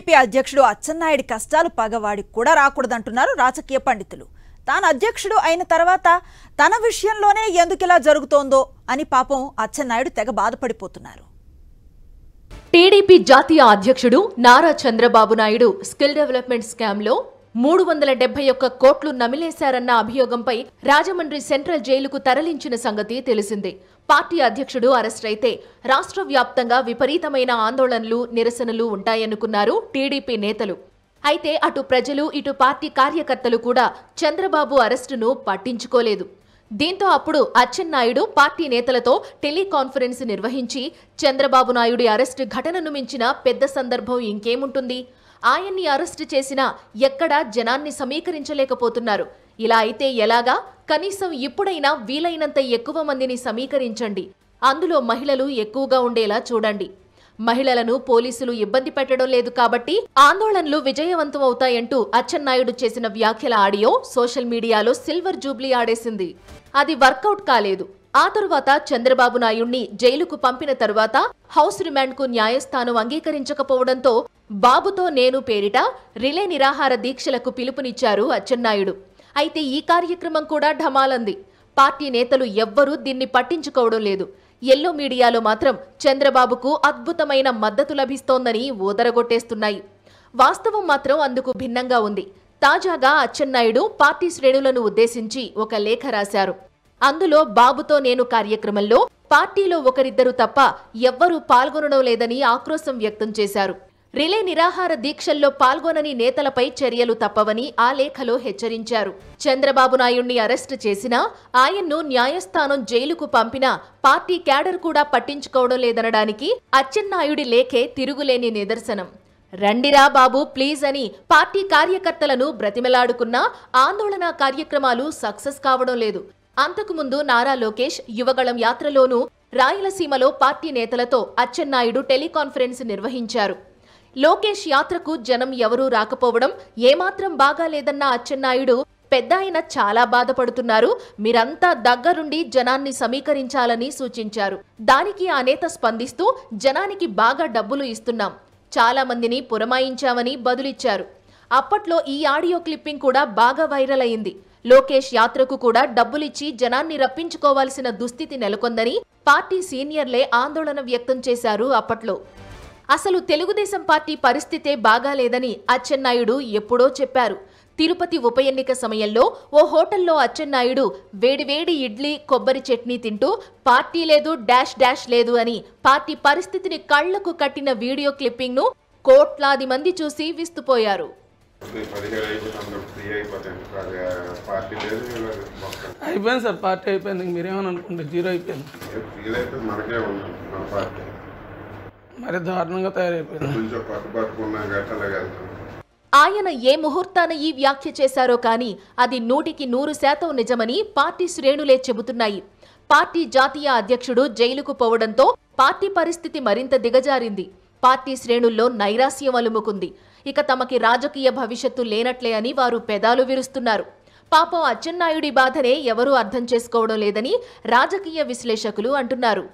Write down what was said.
TDP అధ్యక్షుడు అచ్చెన్నాయుడి కష్టాలు పగవాడికి కూడా రాకూడదంటున్నారు రాజకీయ పండితులు. తాను అధ్యక్షుడు అయిన తర్వాత తన విషయంలోనే ఎందుకిలా జరుగుతోందో అని పాపం అచ్చెన్నాయుడు తెగ బాధపడిపోతున్నారు. టీడీపీ జాతీయ అధ్యక్షుడు నారా చంద్రబాబు నాయుడు స్కిల్ డెవలప్మెంట్ స్కామ్లో మూడు వందల డెబ్బై ఒక్క కోట్లు నమిలేశారన్న అభియోగంపై రాజమండ్రి సెంట్రల్ జైలుకు తరలించిన సంగతి తెలిసిందే. పార్టీ అధ్యక్షుడు అరెస్ట్ అయితే రాష్ట్ర వ్యాప్తంగా విపరీతమైన ఆందోళనలు నిరసనలు ఉంటాయనుకున్నారు టీడీపీ నేతలు. అయితే అటు ప్రజలు ఇటు పార్టీ కార్యకర్తలు కూడా చంద్రబాబు అరెస్టును పట్టించుకోలేదు. దీంతో అప్పుడు అచ్చెన్నాయుడు పార్టీ నేతలతో టెలికాన్ఫరెన్స్ నిర్వహించి చంద్రబాబు నాయుడి అరెస్టు ఘటనను మించిన పెద్ద సందర్భం ఇంకేముంటుంది? ఆయన్ని అరెస్టు చేసినా ఎక్కడా జనాన్ని సమీకరించలేకపోతున్నారు. ఇలా అయితే ఎలాగా? కనీసం ఇప్పుడైనా వీలైనంత ఎక్కువ మందిని సమీకరించండి. అందులో మహిళలు ఎక్కువగా ఉండేలా చూడండి. మహిళలను పోలీసులు ఇబ్బంది పెట్టడం లేదు కాబట్టి ఆందోళనలు విజయవంతం అవుతాయంటూ అచ్చెన్నాయుడు చేసిన వ్యాఖ్యల ఆడియో సోషల్ మీడియాలో సిల్వర్ జూబ్లీ ఆడేసింది. అది వర్కౌట్ కాలేదు. ఆ తరువాత చంద్రబాబు నాయుణ్ణి జైలుకు పంపిన తరువాత హౌస్ రిమాండ్కు న్యాయస్థానం అంగీకరించకపోవడంతో బాబుతో నేను పేరిట రిలే నిరాహార దీక్షలకు పిలుపునిచ్చారు అచ్చెన్నాయుడు. అయితే ఈ కార్యక్రమం కూడా ఢమాలంది. పార్టీ నేతలు ఎవ్వరూ దీన్ని పట్టించుకోవడం లేదు. ఎల్లో మీడియాలో మాత్రం చంద్రబాబుకు అద్భుతమైన మద్దతు లభిస్తోందని ఊదరగొట్టేస్తున్నాయి వాస్తవం మాత్రం అందుకు భిన్నంగా ఉంది. తాజాగా అచ్చెన్నాయుడు పార్టీ శ్రేణులను ఉద్దేశించి ఒక లేఖ రాశారు. అందులో బాబుతో నేను కార్యక్రమంలో పార్టీలో ఒకరిద్దరు తప్ప ఎవ్వరూ పాల్గొనడం లేదని ఆక్రోశం వ్యక్తం చేశారు. రిలే నిరాహార దీక్షల్లో పాల్గొనని నేతలపై చర్యలు తప్పవని ఆ లేఖలో హెచ్చరించారు. చంద్రబాబు నాయుణ్ణి అరెస్టు చేసినా ఆయన్ను న్యాయస్థానం జైలుకు పంపినా పార్టీ క్యాడర్ కూడా పట్టించుకోవడం లేదనడానికి అచ్చెన్నాయుడి లేఖే తిరుగులేని నిదర్శనం. రండిరా బాబు ప్లీజ్ అని పార్టీ కార్యకర్తలను బ్రతిమలాడుకున్నా ఆందోళన కార్యక్రమాలు సక్సెస్ కావడం లేదు. అంతకుముందు నారా లోకేష్ యువగళం యాత్రలోనూ రాయలసీమలో పార్టీ నేతలతో అచ్చెన్నాయుడు టెలికాన్ఫరెన్స్ నిర్వహించారు. లోకేష్ యాత్రకు జనం ఎవరూ రాకపోవడం ఏమాత్రం బాగాలేదన్న అచ్చెన్నాయుడు పెద్ద ఆయన చాలా బాధపడుతున్నారు. మీరంతా దగ్గరుండి జనాన్ని సమీకరించాలని సూచించారు. దానికి ఆ నేత స్పందిస్తూ జనానికి బాగా డబ్బులు ఇస్తున్నాం. చాలా మందిని పురమాయించామని బదులిచ్చారు. అప్పట్లో ఈ ఆడియో క్లిప్పింగ్ కూడా బాగా వైరల్ అయింది. లోకేష్ యాత్రకు కూడా డబ్బులిచ్చి జనాన్ని రప్పించుకోవాల్సిన దుస్థితి నెలకొందని పార్టీ సీనియర్లే ఆందోళన వ్యక్తం చేశారు అప్పట్లో. అసలు తెలుగుదేశం పార్టీ పరిస్థితే బాగాలేదని అచ్చెన్నాయుడు ఎప్పుడో చెప్పారు. తిరుపతి ఉప ఎన్నిక సమయంలో ఓ హోటల్లో అచ్చెన్నాయుడు వేడివేడి ఇడ్లీ కొబ్బరి చట్నీ తింటూ పార్టీ లేదు డాష్ డాష్ లేదు అని పార్టీ పరిస్థితిని కళ్ళకు కట్టిన వీడియో క్లిప్పింగ్ను కోట్లాది మంది చూసి విస్తుపోయారు. అయిపోయింది సార్ పార్టీ అయిపోయింది. మీరేమని అనుకుంటే జీరో అయిపోయింది ఫ్రీ అయితే మనకే ఉంది మన పార్టీ మరి దారుణంగా తయారైపోయింది. ఆయన ఏ ముహూర్తాన ఈ వ్యాఖ్య చేశారో కానీ అది నూటికి నూరు శాతం నిజమని పార్టీ శ్రేణులే చెబుతున్నాయి. పార్టీ జాతీయ అధ్యక్షుడు జైలుకు పోవడంతో పార్టీ పరిస్థితి మరింత దిగజారింది. పార్టీ శ్రేణుల్లో నైరాస్యం అలుముకుంది. ఇక తమకి రాజకీయ భవిష్యత్తు లేనట్లే అని వారు పెదాలు విరుస్తున్నారు. పాపం అచ్చెన్నాయుడి బాధనే ఎవరూ అర్థం చేసుకోవడం లేదని రాజకీయ విశ్లేషకులు అంటున్నారు.